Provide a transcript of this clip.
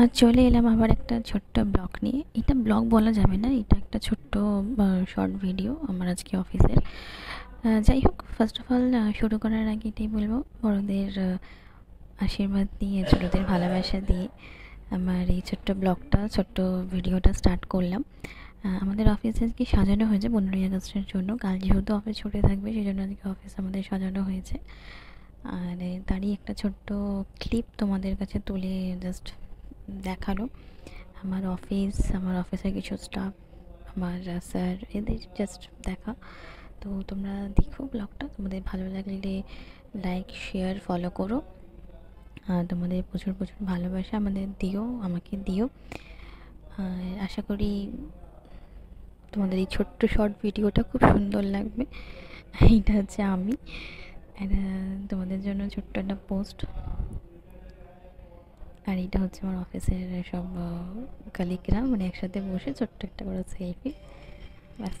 আর চলে এলাম আবার একটা ছোট্ট ব্লগ নিয়ে। এটা ব্লগ বলা যাবে না, এটা একটা ছোট্ট শর্ট ভিডিও আমার আজকে অফিসের। যাই হোক ফার্স্ট অফ অল শুরু করার আগে এটাই বলব, বড়োদের আশীর্বাদ দিয়ে, ছোটোদের ভালোবাসা দিয়ে আমার এই ছোট্ট ব্লগটা, ছোট্ট ভিডিওটা স্টার্ট করলাম। আমাদের অফিসে আজকে সাজানো হয়েছে পনেরোই আগস্টের জন্য। কাল যেহেতু অফিস ছুটে থাকবে সেই জন্য আজকে অফিস আমাদের সাজানো হয়েছে। আর তারই একটা ছোট্ট ক্লিপ তোমাদের কাছে তুলে জাস্ট দেখাল। আমার অফিস আমার অফিসের কিছু স্টাফ আমার স্যার এদের জাস্ট দেখা। তো তোমরা দেখো ব্লগটা তোমাদের ভালো লাগলে লাইক শেয়ার ফলো করো। আর তোমাদের প্রচুর প্রচুর ভালোবাসা আমাদের দিও, আমাকে দিও। আশা করি তোমাদের এই ছোট্ট শর্ট ভিডিওটা খুব সুন্দর লাগবে। এইটা হচ্ছে আমি। এটা তোমাদের জন্য ছোট্ট একটা পোস্ট আর এটা হচ্ছে আমার অফিসের সব কালিকরা মানে একসাথে বসে ছোট্ট একটা করে সেলফি ব্যাস।